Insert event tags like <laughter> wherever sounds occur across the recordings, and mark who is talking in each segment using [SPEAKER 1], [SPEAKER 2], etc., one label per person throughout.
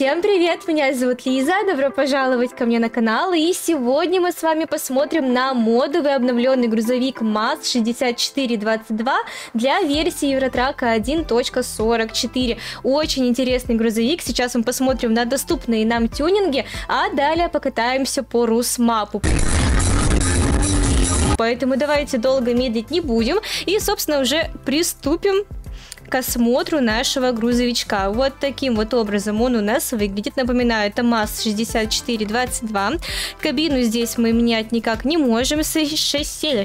[SPEAKER 1] Всем привет, меня зовут Лиза, добро пожаловать ко мне на канал, и сегодня мы с вами посмотрим на модовый обновленный грузовик МАЗ-6422 для версии Евротрака 1.44. Очень интересный грузовик, сейчас мы посмотрим на доступные нам тюнинги, а далее покатаемся по Русмапу. Поэтому давайте долго медлить не будем и, собственно, уже приступим к осмотру нашего грузовичка. Вот таким вот образом он у нас выглядит. Напоминаю, это МАЗ-6422. Кабину здесь мы менять никак не можем. Шасси, шасси,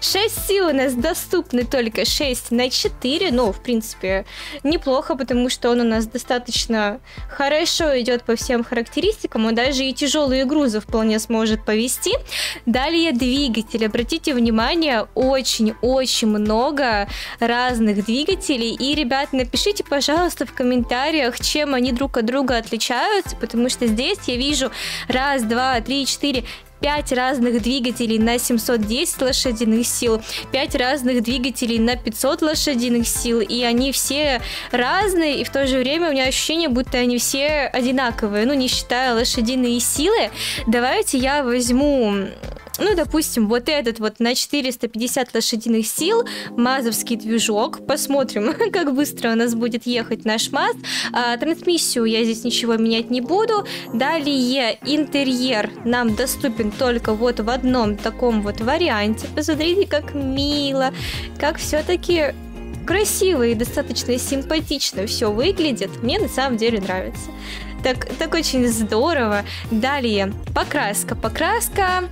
[SPEAKER 1] шасси у нас доступны только 6 на 4. Но, в принципе, неплохо, потому что он у нас достаточно хорошо идет по всем характеристикам. Он даже и тяжелые грузы вполне сможет повести. Далее двигатель. Обратите внимание, очень-очень много разных разных двигателей. И, ребят, напишите, пожалуйста, в комментариях, чем они друг от друга отличаются, потому что здесь я вижу раз, два, три, четыре, 5 разных двигателей на 710 лошадиных сил, 5 разных двигателей на 500 лошадиных сил, и они все разные, и в то же время у меня ощущение, будто они все одинаковые, ну, не считая лошадиные силы. Давайте я возьму ну, допустим, вот этот вот на 450 лошадиных сил мазовский движок. Посмотрим, <laughs> как быстро у нас будет ехать наш МАЗ. А, трансмиссию я здесь ничего менять не буду. Далее интерьер нам доступен только вот в одном таком вот варианте. Посмотрите, как мило, как все-таки красиво и достаточно симпатично все выглядит. Мне на самом деле нравится. Так, так очень здорово. Далее, покраска. Покраска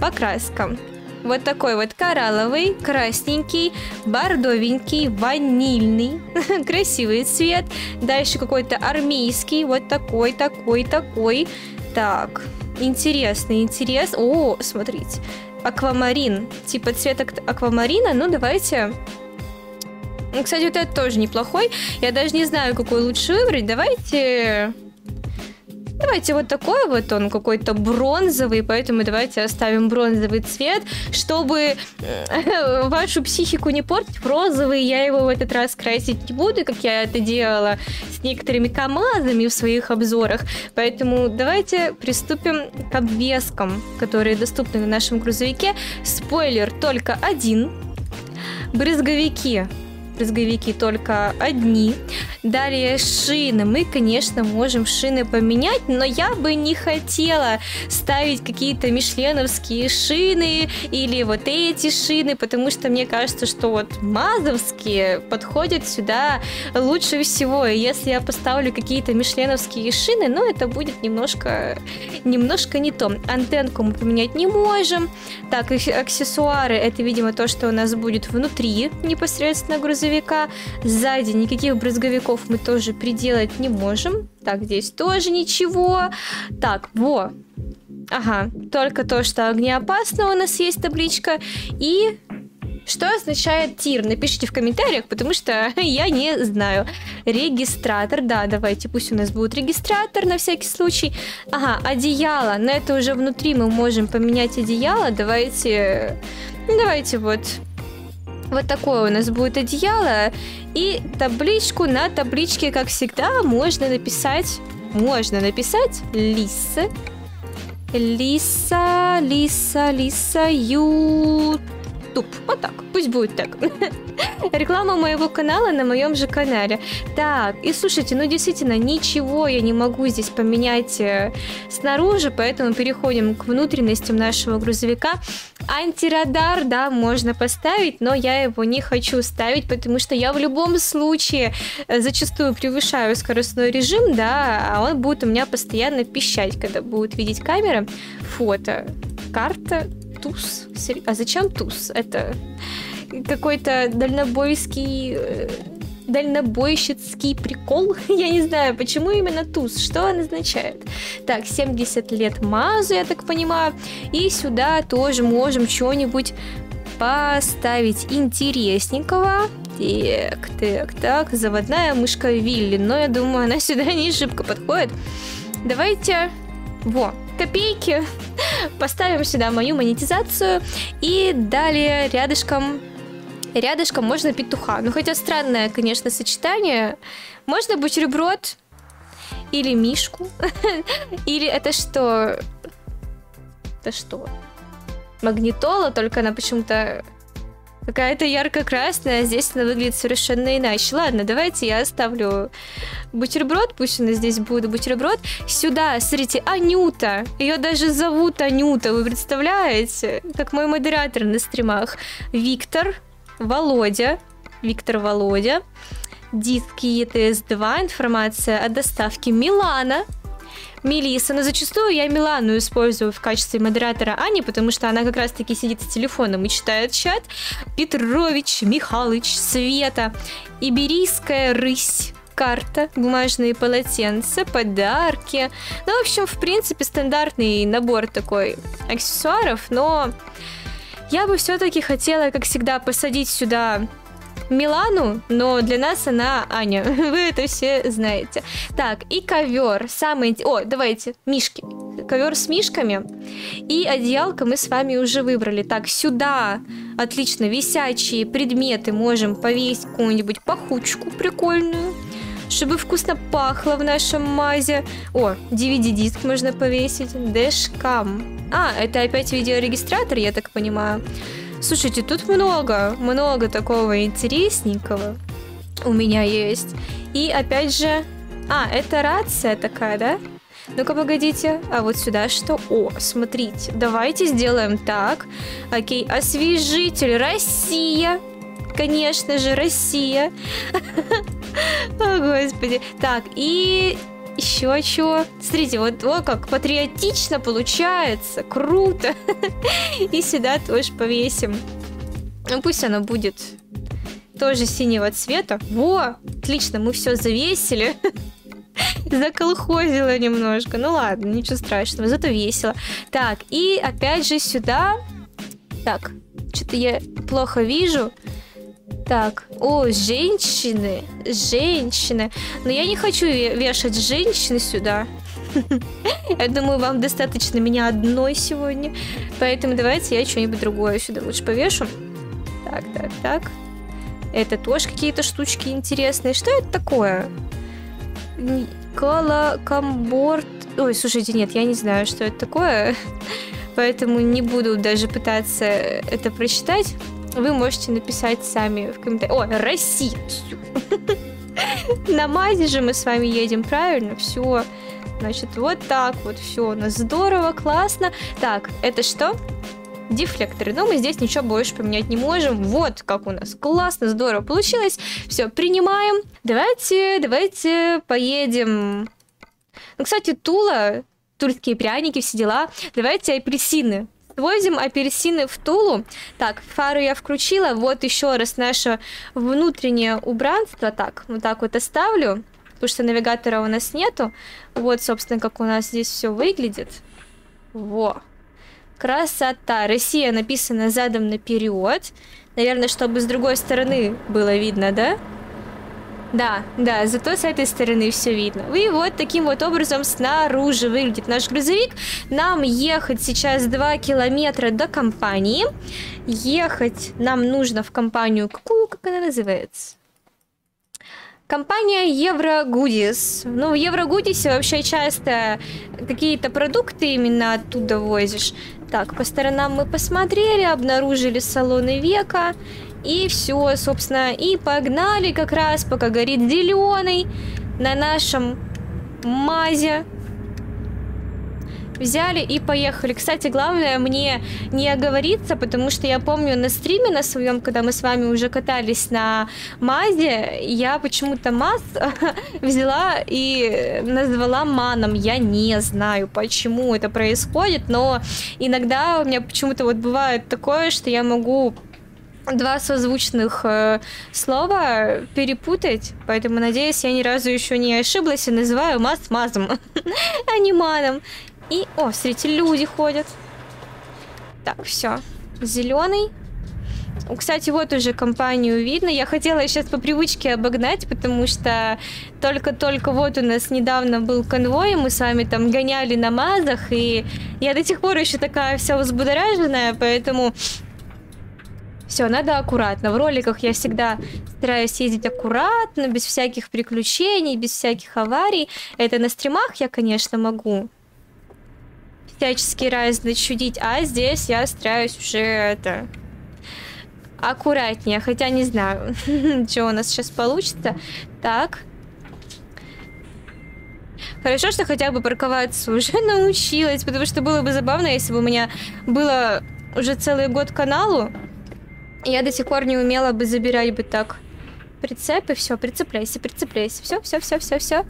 [SPEAKER 1] по краскам. Вот такой вот коралловый, красненький, бордовенький, ванильный. <laughs> Красивый цвет. Дальше какой-то армейский. Вот такой, такой, такой. Так, интересный, интерес. О, смотрите. Аквамарин. Типа цвет аквамарина. Ну, давайте кстати, вот это тоже неплохой. Я даже не знаю, какой лучше выбрать. Давайте Давайте вот такой вот он какой-то бронзовый, поэтому давайте оставим бронзовый цвет, чтобы э, <laughs> вашу психику не портить. Розовый я его в этот раз красить не буду, как я это делала с некоторыми КАМАЗами в своих обзорах. Поэтому давайте приступим к обвескам, которые доступны на нашем грузовике. Спойлер только один. Брызговики брызговики только одни. Далее шины. Мы, конечно, можем шины поменять, но я бы не хотела ставить какие-то мишленовские шины или вот эти шины, потому что мне кажется, что вот мазовские подходят сюда лучше всего. И если я поставлю какие-то мишленовские шины, ну, это будет немножко, немножко не то. Антенку мы поменять не можем. Так, аксессуары, это, видимо, то, что у нас будет внутри непосредственно грузовика брызговика. Сзади никаких брызговиков мы тоже приделать не можем. Так, здесь тоже ничего. Так, во. Ага, только то, что огнеопасно у нас есть табличка. И что означает тир? Напишите в комментариях, потому что <laughs> я не знаю. Регистратор, да, давайте, пусть у нас будет регистратор на всякий случай. Ага, одеяло, но это уже внутри мы можем поменять одеяло. Давайте, давайте вот вот такое у нас будет одеяло. И табличку на табличке, как всегда, можно написать... Можно написать Лиса. Лиса, Лиса, Лиса, Ютуб. Вот так, пусть будет так. <laughs> Реклама моего канала на моем же канале. Так, и слушайте, ну действительно, ничего я не могу здесь поменять э, снаружи, поэтому переходим к внутренностям нашего грузовика. Антирадар, да, можно поставить, но я его не хочу ставить, потому что я в любом случае э, зачастую превышаю скоростной режим, да, а он будет у меня постоянно пищать, когда будет видеть камера. Фото. Карта. Туз. А зачем туз? Это какой-то дальнобойский э, дальнобойщицкий прикол. <laughs> Я не знаю, почему именно туз, что он означает. Так, 70 лет Мазу, я так понимаю. И сюда тоже можем что-нибудь поставить интересненького. Так, так, так, заводная мышка Вилли. Но я думаю, она сюда не шибко подходит. Давайте... Во, копейки. <laughs> Поставим сюда мою монетизацию. И далее рядышком Рядышком можно петуха. Ну, хотя странное, конечно, сочетание. Можно бутерброд или мишку. <laughs> Или это что? Это что? Магнитола, только она почему-то какая-то ярко-красная, а здесь она выглядит совершенно иначе. Ладно, давайте я оставлю бутерброд, пусть она здесь будет бутерброд. Сюда, смотрите, Анюта. Ее даже зовут Анюта, вы представляете? Как мой модератор на стримах. Виктор, Володя, Виктор Володя. Диски ETS2, информация о доставке Милана, Мелиса, но зачастую я Милану использую в качестве модератора Ани, потому что она как раз-таки сидит с телефоном и читает чат. Петрович, Михалыч, Света, Иберийская рысь, карта, бумажные полотенца, подарки. Ну, в общем, в принципе, стандартный набор такой аксессуаров, но я бы все-таки хотела, как всегда, посадить сюда Милану, но для нас она Аня. <laughs> Вы это все знаете. Так, и ковер. Самый... О, давайте, мишки. Ковер с мишками. И одеялко мы с вами уже выбрали. Так, сюда отлично висячие предметы можем повесить какую-нибудь пахучку прикольную чтобы вкусно пахло в нашем мазе. О, DVD-диск можно повесить. Дэшкам. А, это опять видеорегистратор, я так понимаю. Слушайте, тут много, много такого интересненького у меня есть. И опять же... А, это рация такая, да? Ну-ка, погодите. А вот сюда что? О, смотрите. Давайте сделаем так. Окей, освежитель. Россия. Конечно же, Россия. <laughs> О, господи. Так, и еще чего. Смотрите, вот, вот как патриотично получается. Круто. <laughs> И сюда тоже повесим. Ну, пусть оно будет тоже синего цвета. Во! Отлично, мы все завесили. <laughs> Заколхозила немножко. Ну ладно, ничего страшного, зато весело. Так, и опять же сюда. Так, что-то я плохо вижу. Так, о, женщины, женщины. Но я не хочу вешать женщины сюда. <laughs> Я думаю, вам достаточно меня одной сегодня. Поэтому давайте я что-нибудь другое сюда лучше повешу. Так, так, так. Это тоже какие-то штучки интересные. Что это такое? Колокомборд. Ой, слушайте, нет, я не знаю, что это такое. <laughs> Поэтому не буду даже пытаться это прочитать. Вы можете написать сами в комментариях. О, Россия! На мазе же мы с вами едем, правильно? Все. Значит, вот так вот все у нас здорово, классно. Так, это что? Дефлекторы. Но мы здесь ничего больше поменять не можем. Вот как у нас классно, здорово получилось. Все, принимаем. Давайте, давайте поедем. Ну, кстати, Тула, тульские пряники, все дела. Давайте апельсины Возим апельсины в Тулу. Так, фару я включила. Вот еще раз наше внутреннее убранство. Так, вот так вот оставлю, потому что навигатора у нас нету. Вот, собственно, как у нас здесь все выглядит. Во. Красота. Россия написана задом наперед. Наверное, чтобы с другой стороны было видно, да? Да, зато с этой стороны все видно. И вот таким вот образом снаружи выглядит наш грузовик. Нам ехать сейчас 2 километра до компании. Ехать нам нужно в компанию... Какую, как она называется? Компания Еврогудис. Ну, в Еврогудисе вообще часто какие-то продукты именно оттуда возишь. Так, по сторонам мы посмотрели, обнаружили салоны века. И все, собственно, и погнали как раз, пока горит зеленый на нашем мазе. Взяли и поехали. Кстати, главное мне не оговориться, потому что я помню на стриме на своем, когда мы с вами уже катались на Мазе, я почему-то Маз <laughs> взяла и назвала Маном. Я не знаю, почему это происходит, но иногда у меня почему-то вот бывает такое, что я могу два созвучных э, слова перепутать, поэтому, надеюсь, я ни разу еще не ошиблась и называю маз мазом, <laughs> а не маном. И, о, смотрите, люди ходят. Так, все. Зеленый. Кстати, вот уже компанию видно. Я хотела сейчас по привычке обогнать, потому что только-только вот у нас недавно был конвой, мы с вами там гоняли на мазах, и я до сих пор еще такая вся взбудораженная, поэтому Все, надо аккуратно. В роликах я всегда стараюсь ездить аккуратно, без всяких приключений, без всяких аварий. Это на стримах я, конечно, могу всячески разно чудить, а здесь я стараюсь уже это аккуратнее, хотя не знаю, <laughs> что у нас сейчас получится. Так. Хорошо, что хотя бы парковаться уже <laughs> научилась, потому что было бы забавно, если бы у меня было уже целый год каналу, я до сих пор не умела бы забирать бы так прицепы. Все, прицепляйся, прицепляйся. Все, все, все, все, все.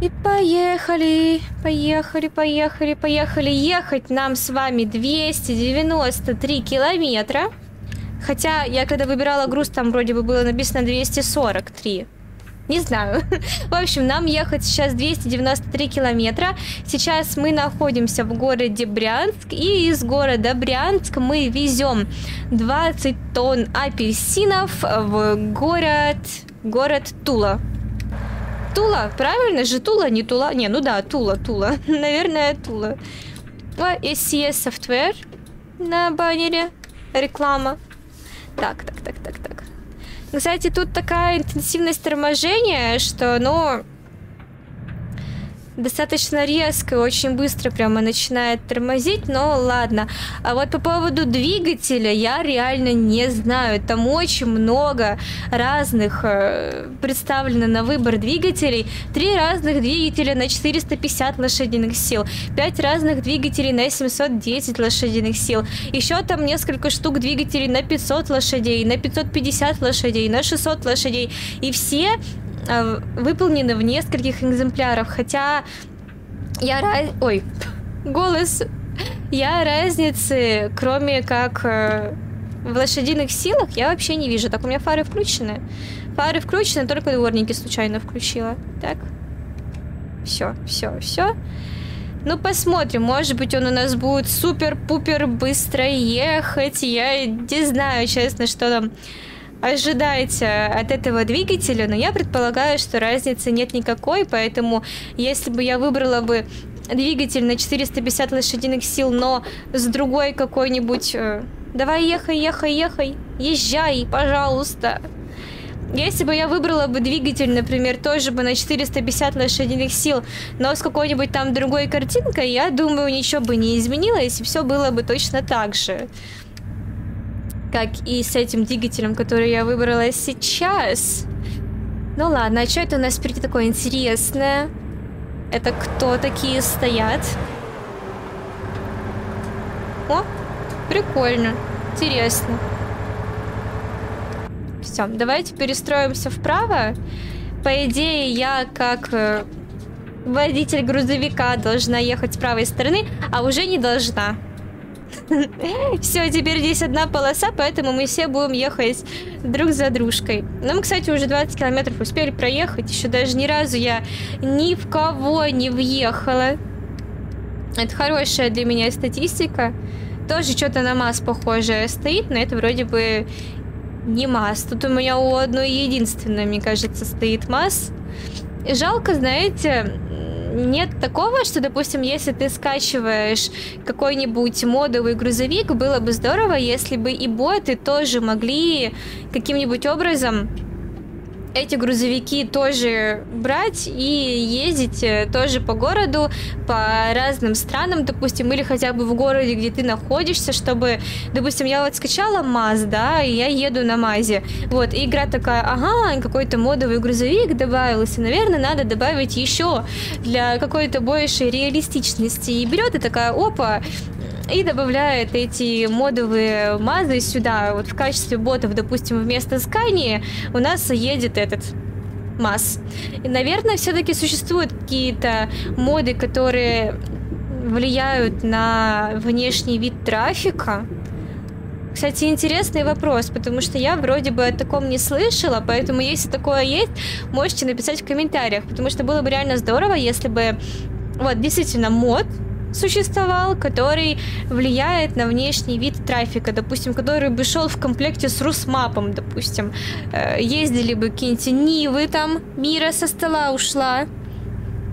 [SPEAKER 1] И поехали, поехали, поехали, поехали. Ехать нам с вами 293 километра. Хотя я когда выбирала груз, там вроде бы было написано 243. Не знаю. В общем, нам ехать сейчас 293 километра. Сейчас мы находимся в городе Брянск. И из города Брянск мы везем 20 тонн апельсинов в город... Город Тула. Тула, правильно же? Тула, не Тула? Не, ну да, Тула, Тула. <laughs> Наверное, Тула. SCS Software на баннере. Реклама. Так, так, так, так, так. Кстати, тут такая интенсивность торможения, что, ну, достаточно резко и очень быстро прямо начинает тормозить, но ладно. А вот по поводу двигателя я реально не знаю. Там очень много разных э, представлено на выбор двигателей. Три разных двигателя на 450 лошадиных сил, пять разных двигателей на 710 лошадиных сил, еще там несколько штук двигателей на 500 лошадей, на 550 лошадей, на 600 лошадей. И все выполнены в нескольких экземплярах, хотя я раз... Ой, голос... Я разницы, кроме как э, в лошадиных силах, я вообще не вижу. Так, у меня фары включены. Фары включены, только дворники случайно включила. Так. Все, все, все. Ну, посмотрим. Может быть, он у нас будет супер-пупер быстро ехать. Я не знаю, честно, что там ожидаете от этого двигателя, но я предполагаю, что разницы нет никакой, поэтому если бы я выбрала бы двигатель на 450 лошадиных сил, но с другой какой-нибудь... Э, давай ехай, ехай, ехай, езжай, пожалуйста. Если бы я выбрала бы двигатель, например, тоже бы на 450 лошадиных сил, но с какой-нибудь там другой картинкой, я думаю, ничего бы не изменилось, и все было бы точно так же как и с этим двигателем, который я выбрала сейчас. Ну ладно, а что это у нас впереди такое интересное? Это кто такие стоят? О, прикольно, интересно. Все, давайте перестроимся вправо. По идее, я как э, водитель грузовика должна ехать с правой стороны, а уже не должна. Все, теперь здесь одна полоса, поэтому мы все будем ехать друг за дружкой. Нам, кстати, уже 20 километров успели проехать. Еще даже ни разу я ни в кого не въехала. Это хорошая для меня статистика. Тоже что-то на масс похожее стоит, но это вроде бы не масс. Тут у меня у одной единственной, мне кажется, стоит масс. Жалко, знаете, нет такого, что, допустим, если ты скачиваешь какой-нибудь модовый грузовик, было бы здорово, если бы и боты тоже могли каким-нибудь образом эти грузовики тоже брать и ездить э, тоже по городу, по разным странам, допустим, или хотя бы в городе, где ты находишься, чтобы, допустим, я вот скачала МАЗ, да, и я еду на МАЗе, вот, и игра такая, ага, какой-то модовый грузовик добавился, наверное, надо добавить еще для какой-то большей реалистичности, и берет и такая, опа, и добавляет эти модовые мазы сюда. Вот в качестве ботов, допустим, вместо Скани у нас едет этот масс. И, наверное, все-таки существуют какие-то моды, которые влияют на внешний вид трафика. Кстати, интересный вопрос, потому что я вроде бы о таком не слышала, поэтому если такое есть, можете написать в комментариях, потому что было бы реально здорово, если бы вот действительно мод существовал, который влияет на внешний вид трафика, допустим, который бы шел в комплекте с Русмапом, допустим. Э, ездили бы какие-нибудь Нивы там, Мира со стола ушла.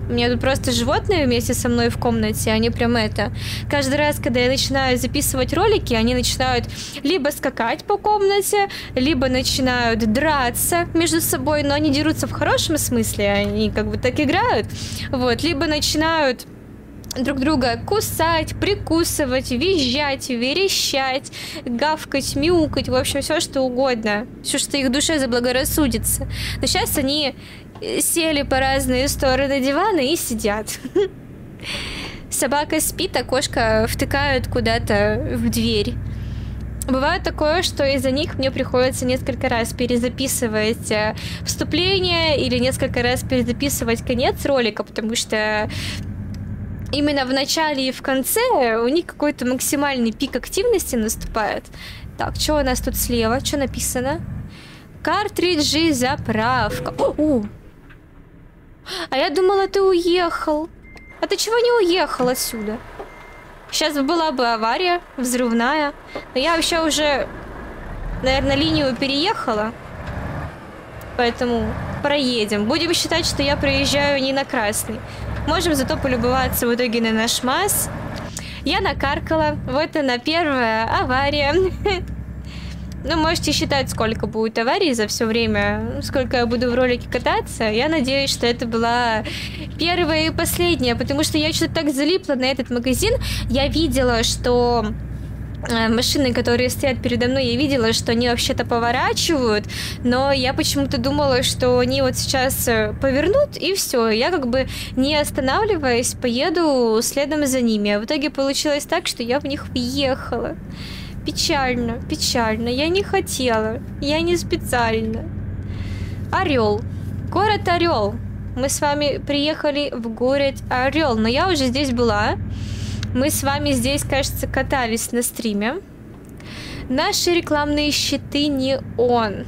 [SPEAKER 1] У меня тут просто животные вместе со мной в комнате, они прям это... Каждый раз, когда я начинаю записывать ролики, они начинают либо скакать по комнате, либо начинают драться между собой, но они дерутся в хорошем смысле, они как бы так играют, вот, либо начинают друг друга кусать, прикусывать, визжать, верещать, гавкать, мяукать, в общем, все что угодно. Все, что их душе заблагорассудится. Но сейчас они сели по разные стороны дивана и сидят. <laughs> Собака спит, а кошка втыкают куда-то в дверь. Бывает такое, что из-за них мне приходится несколько раз перезаписывать э, вступление или несколько раз перезаписывать конец ролика, потому что именно в начале и в конце у них какой-то максимальный пик активности наступает. Так, что у нас тут слева? Что написано? Картриджи заправка. О, о, а я думала, ты уехал. А ты чего не уехал отсюда? Сейчас была бы авария, взрывная. Но я вообще уже, наверное, линию переехала. Поэтому проедем. Будем считать, что я проезжаю не на красный. Можем зато полюбоваться в итоге на наш МАЗ. Я накаркала. Вот она первая авария. Ну, можете считать, сколько будет аварий за все время, сколько я буду в ролике кататься. Я надеюсь, что это была первая и последняя, потому что я что-то так залипла на этот магазин. Я видела, что машины, которые стоят передо мной, я видела, что они вообще-то поворачивают, но я почему-то думала, что они вот сейчас э, повернут, и все. Я как бы не останавливаясь, поеду следом за ними. А в итоге получилось так, что я в них въехала. Печально, печально. Я не хотела. Я не специально. Орел. Город Орел. Мы с вами приехали в город Орел, но я уже здесь была. Мы с вами здесь, кажется, катались на стриме. Наши рекламные щиты не он.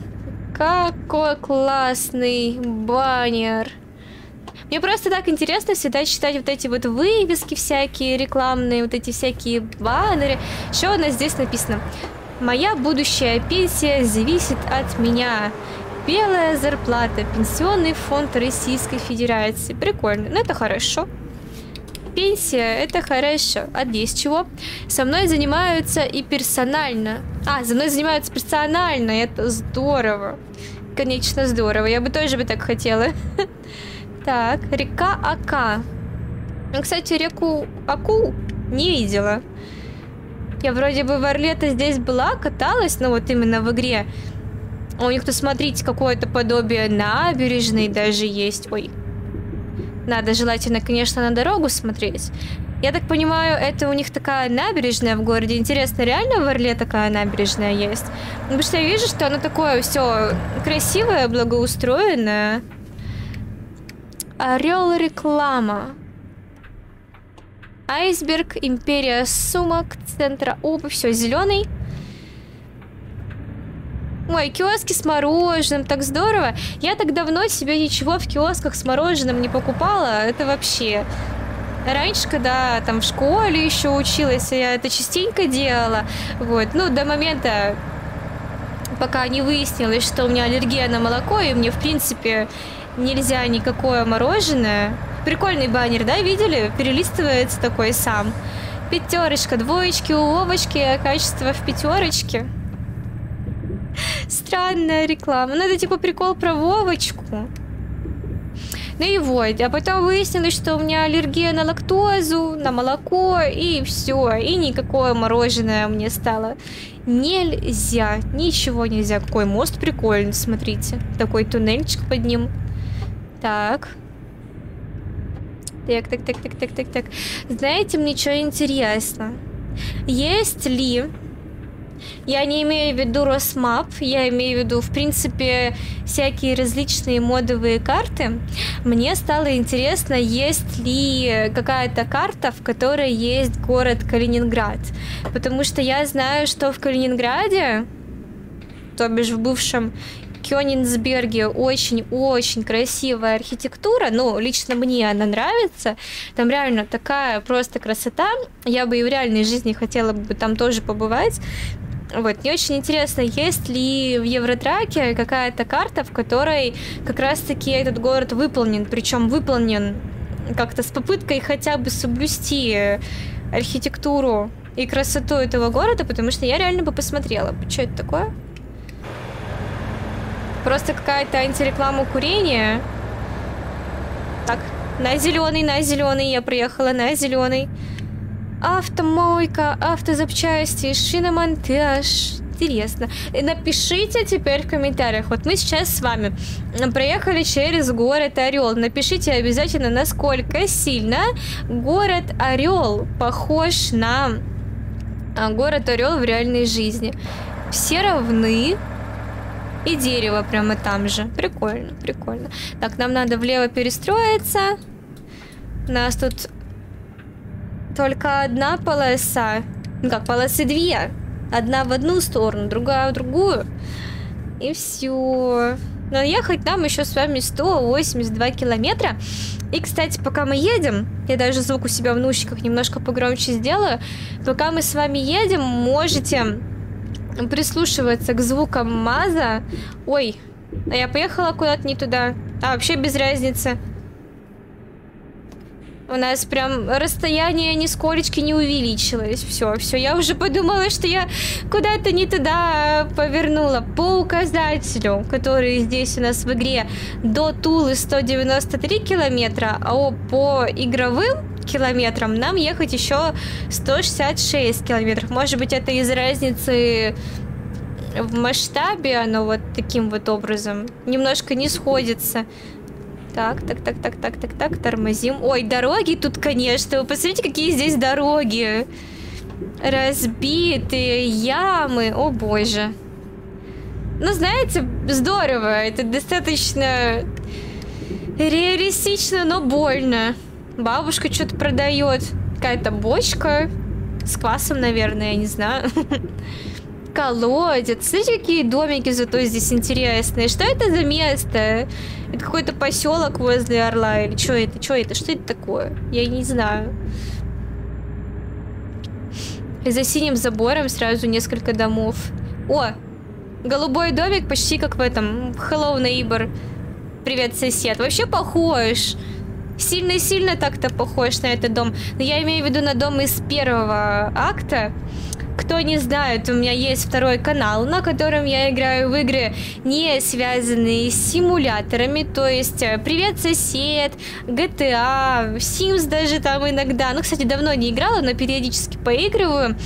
[SPEAKER 1] Какой классный баннер. Мне просто так интересно всегда читать вот эти вот вывески всякие рекламные, вот эти всякие баннеры. Что у нас здесь написано? Моя будущая пенсия зависит от меня. Белая зарплата, пенсионный фонд Российской Федерации. Прикольно, ну это хорошо. Пенсия, это хорошо. А здесь чего? Со мной занимаются и персонально. А, за мной занимаются персонально, это здорово. Конечно, здорово. Я бы тоже бы так хотела. <laughs> Так, река Ака. Ну, кстати, реку Аку не видела. Я вроде бы в Орле-то здесь была, каталась, но вот именно в игре. У них тут, смотрите, какое-то подобие набережной даже есть. Ой. Надо желательно, конечно, на дорогу смотреть. Я так понимаю, это у них такая набережная в городе. Интересно, реально в Орле такая набережная есть? Потому что я вижу, что оно такое все красивое, благоустроенное. Орел реклама. Айсберг, империя сумок, центра обувь, все зеленый. Ой, киоски с мороженым, так здорово. Я так давно себе ничего в киосках с мороженым не покупала. Это вообще... Раньше, когда там в школе еще училась, я это частенько делала. Вот, ну, до момента, пока не выяснилось, что у меня аллергия на молоко, и мне, в принципе, нельзя никакое мороженое. Прикольный баннер, да, видели? Перелистывается такой сам. Пятерочка, двоечки, уловочки, качество в пятерочке. Странная реклама. Ну, это типа прикол про Вовочку. Ну и вот, а потом выяснилось, что у меня аллергия на лактозу, на молоко, и все, и никакое мороженое мне стало нельзя, ничего нельзя. Какой мост прикольный, смотрите, такой туннельчик под ним. Так. Так, так, так, так, так, так, так. Знаете, мне что интересно? Есть ли... Я не имею в виду Росмап, я имею в виду, в принципе, всякие различные модовые карты. Мне стало интересно, есть ли какая-то карта, в которой есть город Калининград. Потому что я знаю, что в Калининграде, то бишь в бывшем Кёнигсберге очень-очень красивая архитектура, ну, лично мне она нравится, там реально такая просто красота, я бы и в реальной жизни хотела бы там тоже побывать, вот, мне очень интересно, есть ли в Евротраке какая-то карта, в которой как раз-таки этот город выполнен, причем выполнен как-то с попыткой хотя бы соблюсти архитектуру и красоту этого города, потому что я реально бы посмотрела. Что это такое? Просто какая-то антиреклама курения. Так, на зеленый, на зеленый я приехала, на зеленый. Автомойка, автозапчасти, шиномонтаж. Интересно. Напишите теперь в комментариях. Вот мы сейчас с вами проехали через город Орел. Напишите обязательно, насколько сильно город Орел похож на а, город Орел в реальной жизни. Все равны. И дерево прямо там же. Прикольно, прикольно. Так, нам надо влево перестроиться. Нас тут только одна полоса. Ну как, полосы две. Одна в одну сторону, другая в другую. И все. Но ехать нам еще с вами 182 километра. И, кстати, пока мы едем, я даже звук у себя в наушниках немножко погромче сделаю. Пока мы с вами едем, можете прислушиваться к звукам МАЗа. Ой, а я поехала куда-то не туда. А вообще без разницы. У нас прям расстояние нисколечки не увеличилось. Все, все, я уже подумала, что я куда-то не туда повернула. По указателю, который здесь у нас в игре, до Тулы 193 километра, а по игровым километрам нам ехать еще 166 километров. Может быть, это из разницы в масштабе оно вот таким вот образом немножко не сходится. Так, так, так, так, так, так, так, тормозим. Ой, дороги тут, конечно. Вы посмотрите, какие здесь дороги. Разбитые ямы. О, боже. Ну, знаете, здорово. Это достаточно реалистично, но больно. Бабушка что-то продает. Какая-то бочка с квасом, наверное, я не знаю. <laughs> Колодец. Смотрите, какие домики зато здесь интересные. Что это за место? Это какой-то поселок возле Орла или что это? Что это? Что это такое? Я не знаю. За синим забором сразу несколько домов. О, голубой домик почти как в этом Hello Neighbor. Привет, сосед. Вообще похож. Сильно-сильно так-то похож на этот дом. Но я имею в виду на дом из первого акта. Кто не знает, у меня есть второй канал, на котором я играю в игры, не связанные с симуляторами, то есть э, Привет, сосед, GTA, Sims даже там иногда. Ну, кстати, давно не играла, но периодически поигрываю.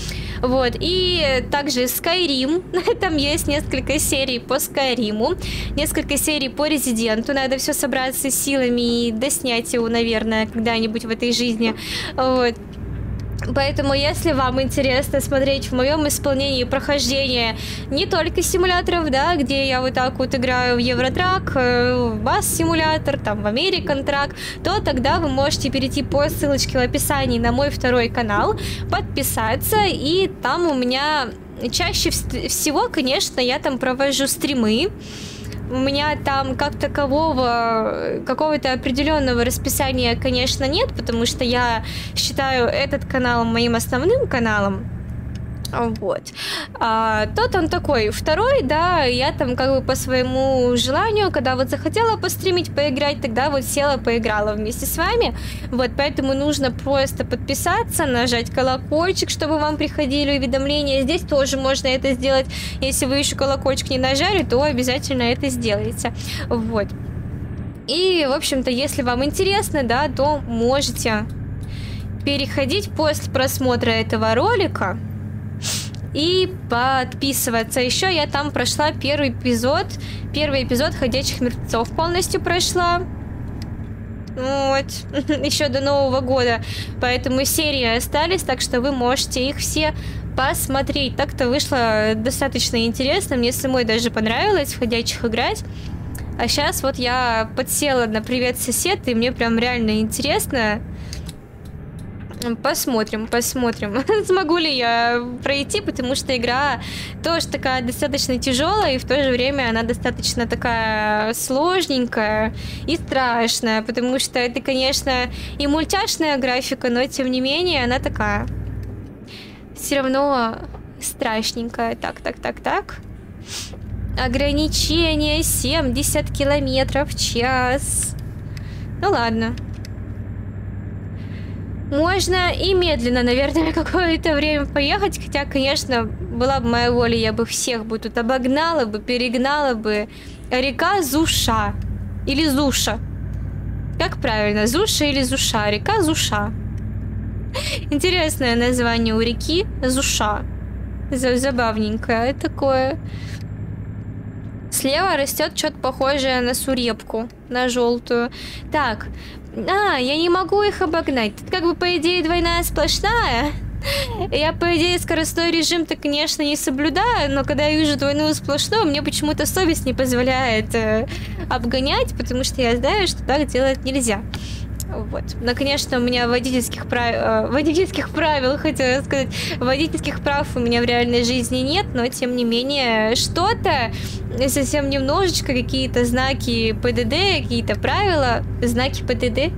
[SPEAKER 1] Вот, и также Skyrim, <laughs> там есть несколько серий по Skyrim, несколько серий по Резиденту, надо все собраться силами и доснять его, наверное, когда-нибудь в этой жизни. Вот. Поэтому, если вам интересно смотреть в моем исполнении прохождения не только симуляторов, да, где я вот так вот играю в Евротрак, э, в Бас-симулятор, там в American Track, то тогда вы можете перейти по ссылочке в описании на мой второй канал, подписаться, и там у меня чаще всего, конечно, я там провожу стримы, у меня там как такового, какого-то определенного расписания, конечно, нет, потому что я считаю этот канал моим основным каналом. Вот. А, тот он такой. Второй, да, я там как бы по своему желанию, когда вот захотела постримить, поиграть, тогда вот села, поиграла вместе с вами. Вот, поэтому нужно просто подписаться, нажать колокольчик, чтобы вам приходили уведомления. Здесь тоже можно это сделать. Если вы еще колокольчик не нажали, то обязательно это сделайте. Вот. И, в общем-то, если вам интересно, да, то можете переходить после просмотра этого ролика и подписываться. Еще я там прошла первый эпизод, первый эпизод «Ходячих мертвецов» полностью прошла. Вот, <laughs> еще до Нового года. Поэтому серии остались, так что вы можете их все посмотреть. Так-то вышло достаточно интересно. Мне самой даже понравилось в ходячих играть. А сейчас вот я подсела на «Привет, сосед», и мне прям реально интересно Посмотрим, посмотрим, <laughs> смогу ли я пройти, потому что игра тоже такая достаточно тяжелая, и в то же время она достаточно такая сложненькая и страшная, потому что это, конечно, и мультяшная графика, но тем не менее она такая все равно страшненькая. Так, так, так, так. Ограничение 70 километров в час. Ну ладно. Можно и медленно, наверное, <laughs> какое-то время поехать, хотя, конечно, была бы моя воля, я бы всех бы тут обогнала бы, перегнала бы. Река Зуша. Или Зуша. Как правильно, Зуша или Зуша? Река Зуша. <laughs> Интересное название у реки Зуша. Забавненькое такое. Слева растет что-то похожее на сурепку, на желтую. Так, а, я не могу их обогнать. Тут как бы, по идее, двойная сплошная. Я, по идее, скоростной режим-то, конечно, не соблюдаю, но когда я вижу двойную сплошную, мне почему-то совесть не позволяет э, обгонять, потому что я знаю, что так делать нельзя. Вот. Но, конечно, у меня водительских, прав... Э, водительских правил, <laughs> хотела сказать, водительских прав у меня в реальной жизни нет, но, тем не менее, что-то, совсем немножечко, какие-то знаки ПДД, какие-то правила, знаки ПДД,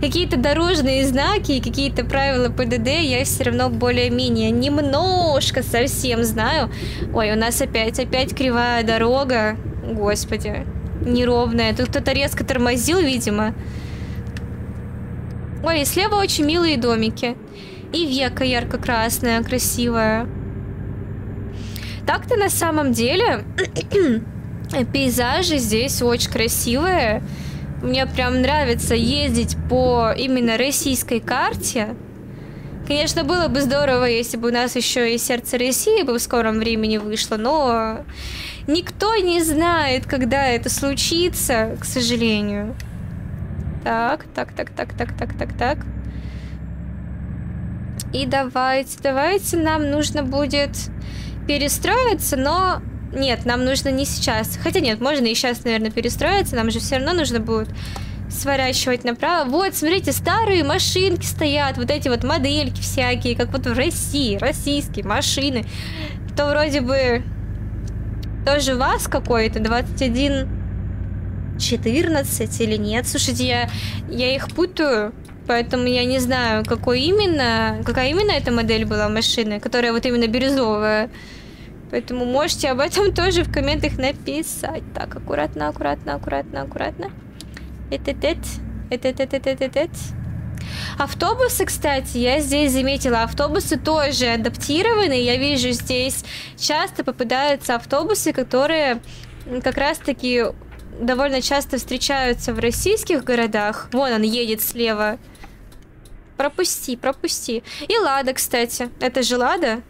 [SPEAKER 1] какие-то дорожные знаки какие-то правила ПДД я все равно более-менее немножко совсем знаю. Ой, у нас опять, опять кривая дорога. Господи, неровная. Тут кто-то резко тормозил, видимо. Ой, слева очень милые домики. И века ярко-красная, красивая. Так-то на самом деле <clears throat> пейзажи здесь очень красивые. Мне прям нравится ездить по именно российской карте. Конечно, было бы здорово, если бы у нас еще и сердце России бы в скором времени вышло, но никто не знает, когда это случится, к сожалению. Так, так, так, так, так, так, так, так. И давайте, давайте, нам нужно будет перестроиться, но... Нет, нам нужно не сейчас. Хотя нет, можно и сейчас, наверное, перестроиться. Нам же все равно нужно будет сворачивать направо. Вот, смотрите, старые машинки стоят. Вот эти вот модельки всякие, как вот в России. Российские машины. То вроде бы тоже ВАЗ какой-то, 21 14 или нет. Слушайте, я, я их путаю, поэтому я не знаю, какой именно, какая именно эта модель была машины, которая вот именно бирюзовая. Поэтому можете об этом <laughs> тоже в комментах написать. Так, аккуратно, аккуратно, аккуратно, аккуратно. Это это Автобусы, кстати, я здесь заметила, автобусы тоже адаптированы. Я вижу здесь часто попадаются автобусы, которые как раз-таки довольно часто встречаются в российских городах. Вон он едет слева. Пропусти, пропусти. И Лада, кстати. Это же Лада?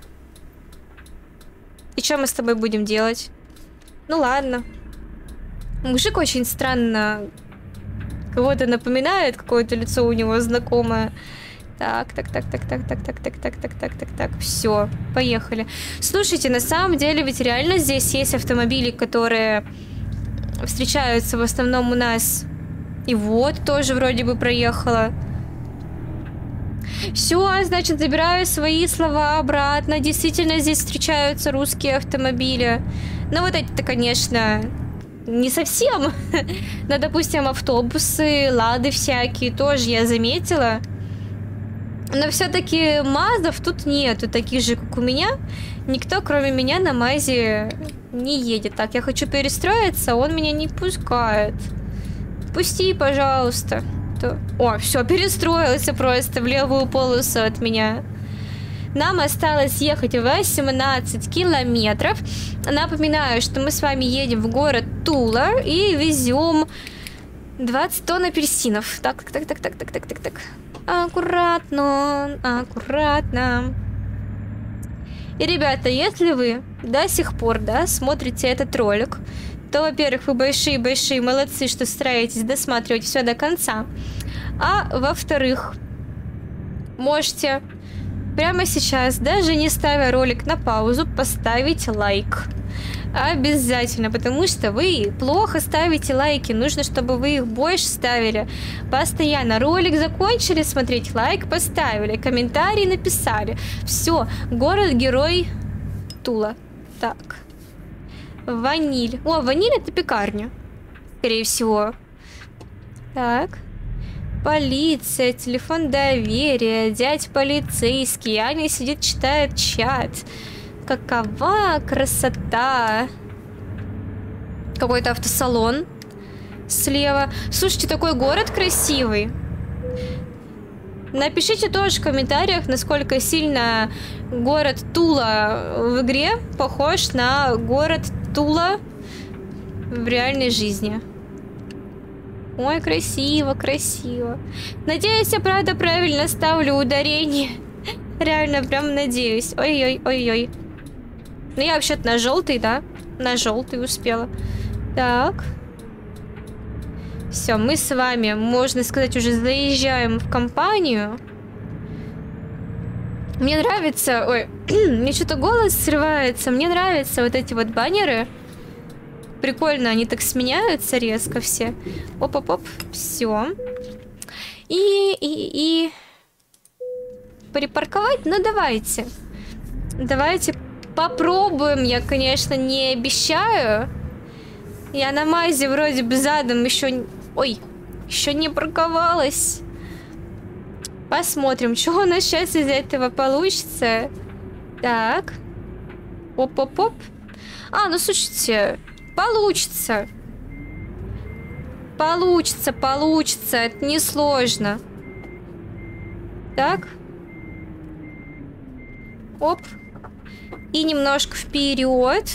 [SPEAKER 1] И что мы с тобой будем делать? Ну ладно. Мужик очень странно кого-то напоминает, какое-то лицо у него знакомое. Так, так, так, так, так, так, так, так, так, так, так, так, так, все, поехали. Слушайте, на самом деле ведь реально здесь есть автомобили, которые встречаются в основном у нас. И вот тоже вроде бы проехала. Все, значит, забираю свои слова обратно. Действительно, здесь встречаются русские автомобили. Но вот эти-то, конечно, не совсем. <laughs> Но, допустим, автобусы, лады всякие тоже я заметила. Но все-таки Маздов тут нету, таких же, как у меня. Никто, кроме меня, на Мазе не едет. Так, я хочу перестроиться, он меня не пускает. Пусти, пожалуйста. О, все, перестроился просто в левую полосу от меня. Нам осталось ехать 18 километров. Напоминаю, что мы с вами едем в город Тула и везем 20 тонн апельсинов. Так, так, так, так, так, так, так, так. Аккуратно, аккуратно. И, ребята, если вы до сих пор, да, смотрите этот ролик, то, во-первых, вы большие-большие молодцы, что стараетесь досматривать все до конца. А во-вторых, можете прямо сейчас, даже не ставя ролик на паузу, поставить лайк. Обязательно, потому что вы плохо ставите лайки. Нужно, чтобы вы их больше ставили. Постоянно. Ролик закончили смотреть, лайк поставили, комментарий написали. Все, город-герой Тула. Так. Ваниль. О, ваниль это пекарня. Скорее всего. Так. Полиция, телефон доверия, дядь полицейский. Аня сидит, читает чат. Какова красота. Какой-то автосалон слева. Слушайте, такой город красивый. Напишите тоже в комментариях, насколько сильно город Тула в игре похож на город Тула в реальной жизни. Ой, красиво, красиво. Надеюсь, я правда правильно ставлю ударение. <laughs> Реально, прям надеюсь. Ой-ой, ой-ой. Ну, я вообще-то на желтый, да? На желтый успела. Так. Все, мы с вами, можно сказать, уже заезжаем в компанию. Мне нравится... Ой, <clears throat> мне что-то голос срывается. Мне нравятся вот эти вот баннеры. Прикольно, они так сменяются резко все. Оп-оп-оп, все. И, и, и... Припарковать? Ну, давайте. Давайте попробуем. Я, конечно, не обещаю. Я на мазе вроде бы задом еще Ой, еще не парковалась. Посмотрим, что у нас сейчас из этого получится. Так. Оп-оп-оп. А, ну слушайте, получится. Получится, получится. Это несложно. Так. Оп. И немножко вперед.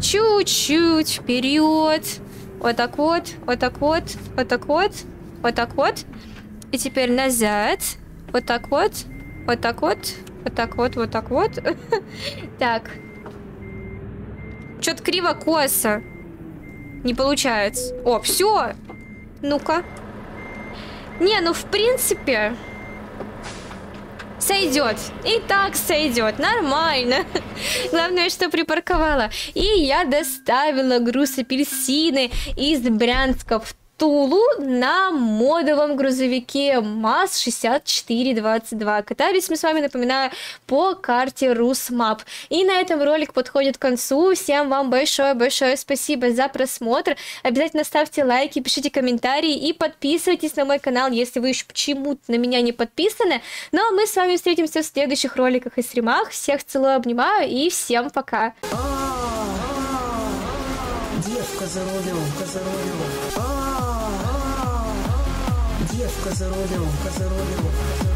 [SPEAKER 1] Чуть-чуть вперед. Вот так вот, вот так вот, вот так вот, вот так вот. И теперь назад. Вот так вот, вот так вот, вот так вот, вот так вот. <laughs> Так. Что-то криво-косо. Не получается. О, все. Ну-ка. Не, ну в принципе... Сойдет. И так сойдет. Нормально. <laughs> Главное, что припарковала. И я доставила груз апельсины из Брянска в Тулу на модовом грузовике МАЗ-6422. Катались мы с вами, напоминаю, по карте Русмап. И на этом ролик подходит к концу. Всем вам большое-большое спасибо за просмотр. Обязательно ставьте лайки, пишите комментарии и подписывайтесь на мой канал, если вы еще почему-то на меня не подписаны. Ну а мы с вами встретимся в следующих роликах и стримах. Всех целую, обнимаю и всем пока. Девка за рулем, за рулем. Девка за рулем, за рулем.